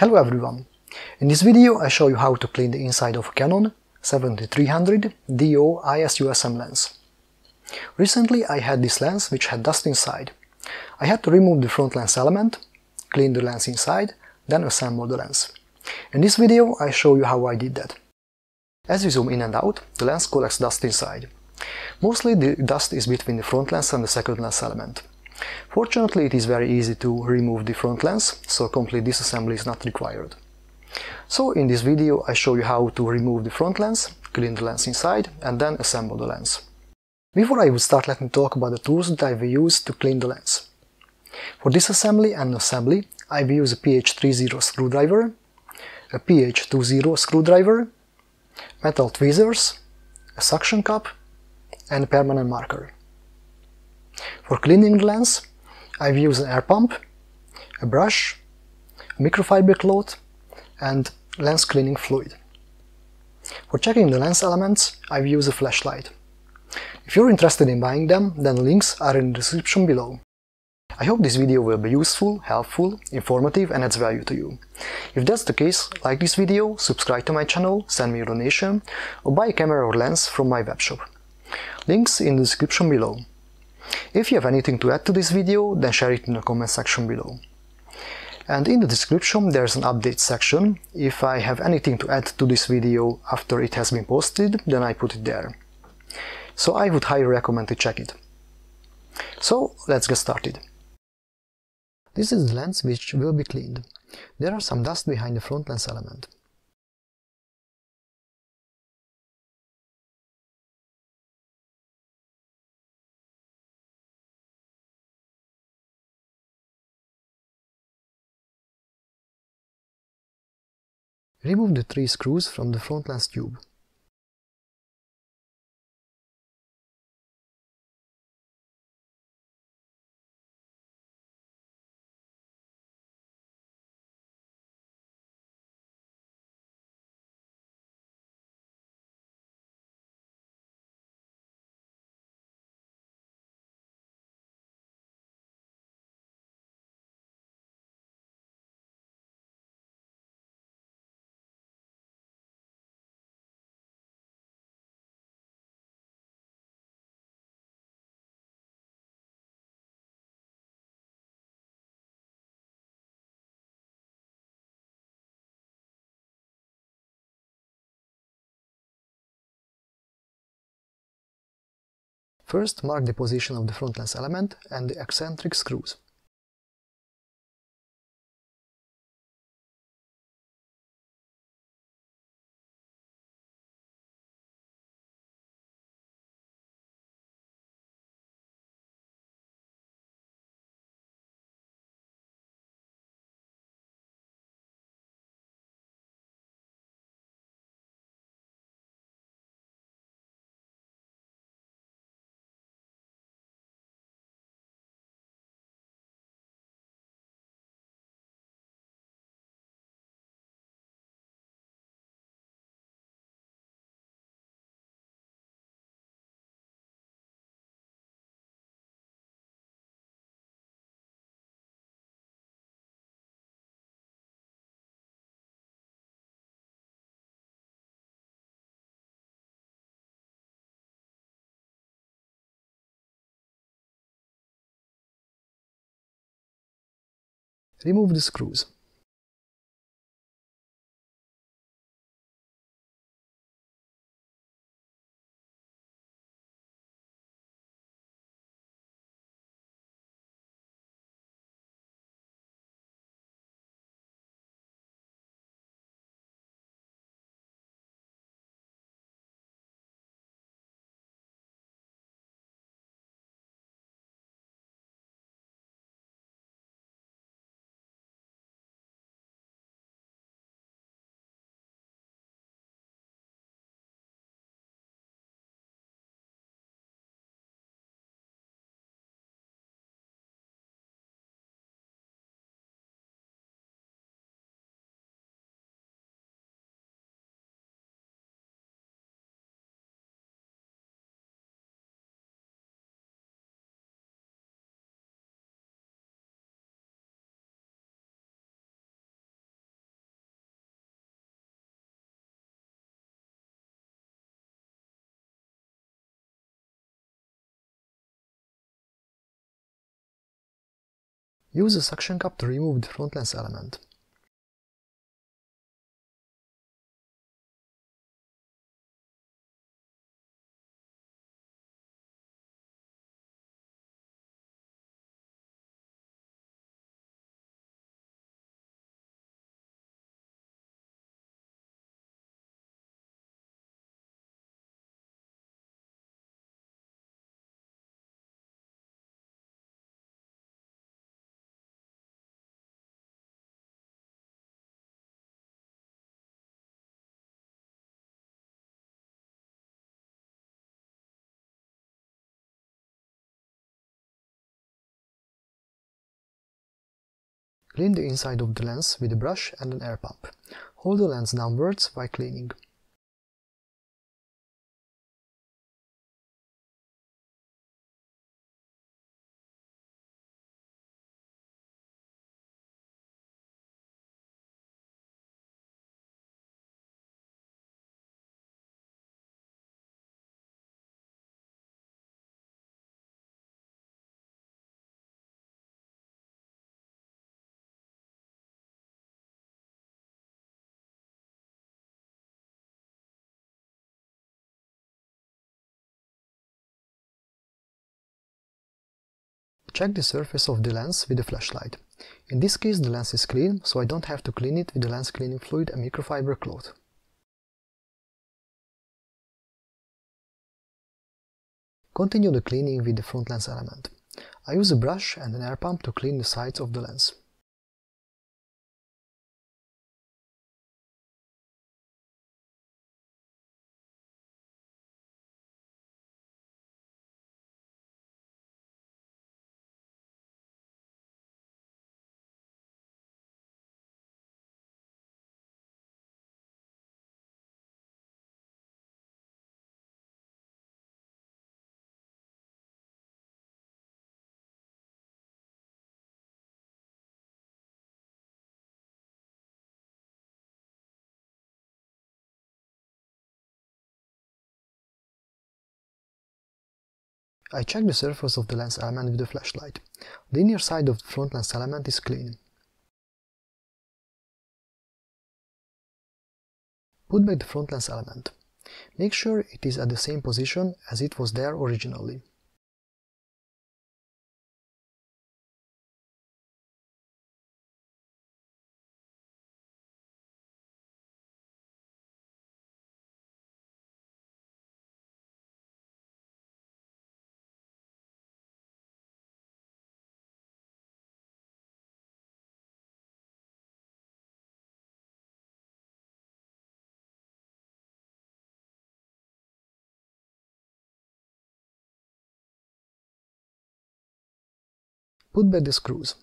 Hello everyone! In this video I show you how to clean the inside of a Canon 7300 DO IS USM lens. Recently I had this lens which had dust inside. I had to remove the front lens element, clean the lens inside, then assemble the lens. In this video I show you how I did that. As you zoom in and out, the lens collects dust inside. Mostly the dust is between the front lens and the second lens element. Fortunately it is very easy to remove the front lens, so complete disassembly is not required. So in this video I show you how to remove the front lens, clean the lens inside and then assemble the lens. Before I would start let me talk about the tools that I will use to clean the lens. For disassembly and assembly I will use a PH30 screwdriver, a PH20 screwdriver, metal tweezers, a suction cup and a permanent marker. For cleaning the lens, I've used an air pump, a brush, a microfiber cloth and lens cleaning fluid. For checking the lens elements, I've used a flashlight. If you're interested in buying them, then links are in the description below. I hope this video will be useful, helpful, informative and adds value to you. If that's the case, like this video, subscribe to my channel, send me a donation, or buy a camera or lens from my webshop. Links in the description below. If you have anything to add to this video, then share it in the comment section below. And in the description there's an update section. If I have anything to add to this video after it has been posted, then I put it there. So I would highly recommend to check it. So let's get started. This is the lens which will be cleaned. There are some dust behind the front lens element. Remove the three screws from the front lens tube. First mark the position of the front lens element and the eccentric screws. Remove the screws. Use the suction cup to remove the front lens element. Clean the inside of the lens with a brush and an air pump. Hold the lens downwards while cleaning. Check the surface of the lens with a flashlight. In this case the lens is clean, so I don't have to clean it with the lens cleaning fluid and microfiber cloth. Continue the cleaning with the front lens element. I use a brush and an air pump to clean the sides of the lens. I check the surface of the lens element with a flashlight. The inner side of the front lens element is clean. Put back the front lens element. Make sure it is at the same position as it was there originally. Put back the screws.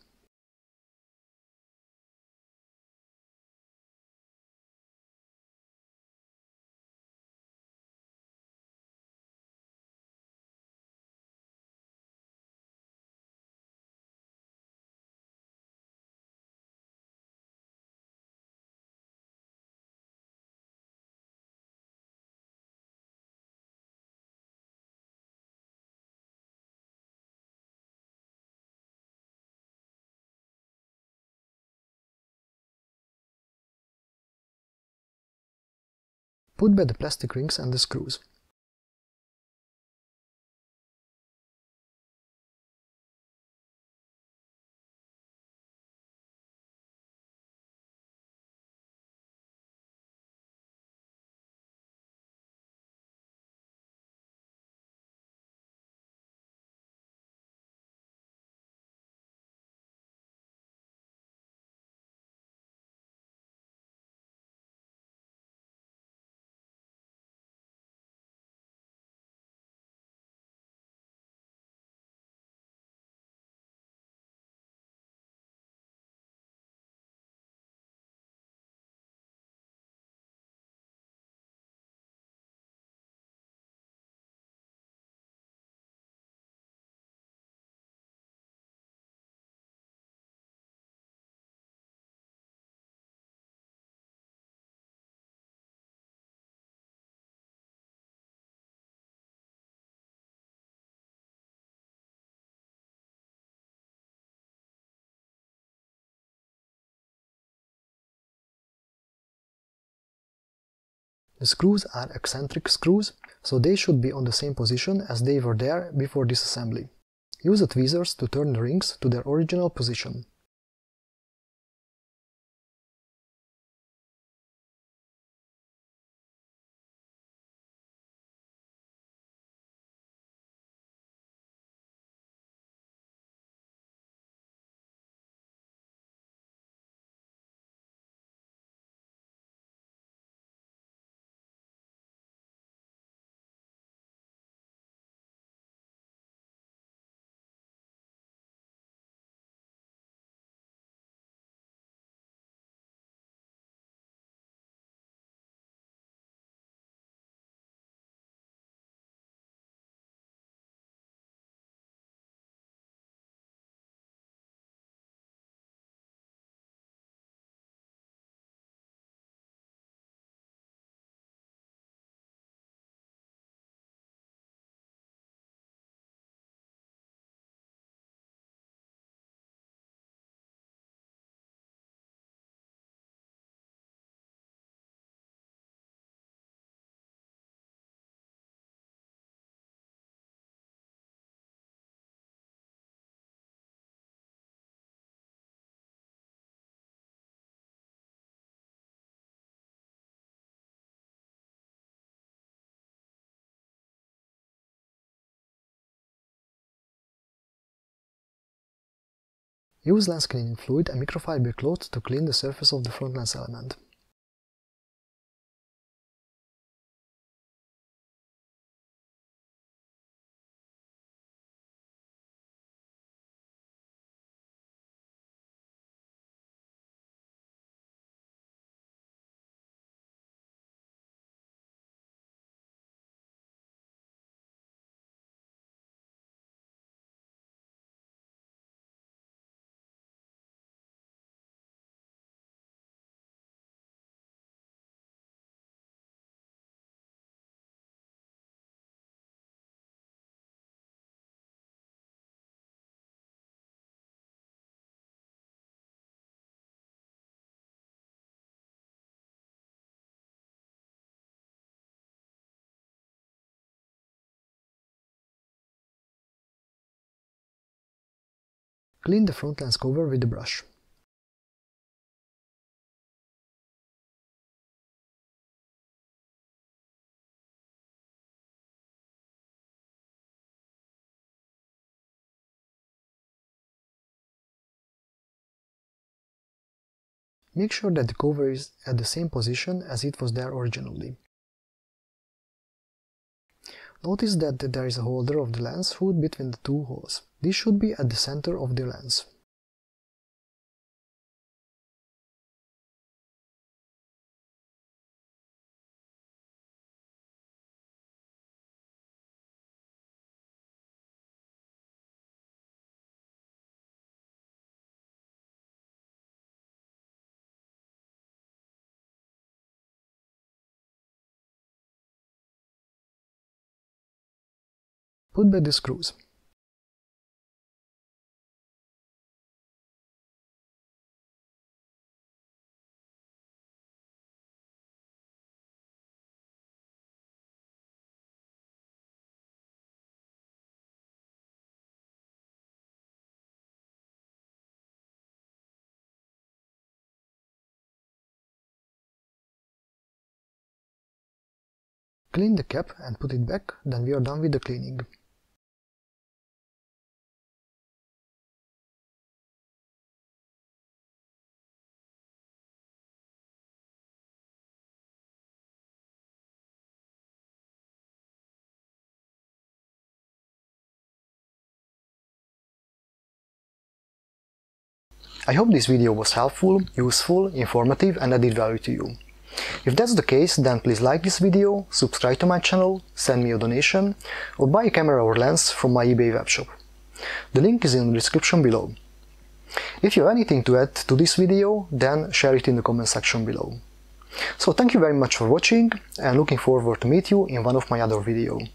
Put back the plastic rings and the screws. The screws are eccentric screws, so they should be on the same position as they were there before disassembly. Use the tweezers to turn the rings to their original position. Use lens cleaning fluid and microfiber cloth to clean the surface of the front lens element. Clean the front lens cover with the brush. Make sure that the cover is at the same position as it was there originally. Notice that there is a holder of the lens hood between the two holes. This should be at the center of the lens. Put back the screws. Clean the cap and put it back, then we are done with the cleaning. I hope this video was helpful, useful, informative and added value to you. If that's the case, then please like this video, subscribe to my channel, send me a donation, or buy a camera or lens from my eBay webshop. The link is in the description below. If you have anything to add to this video, then share it in the comment section below. So thank you very much for watching and looking forward to meet you in one of my other videos.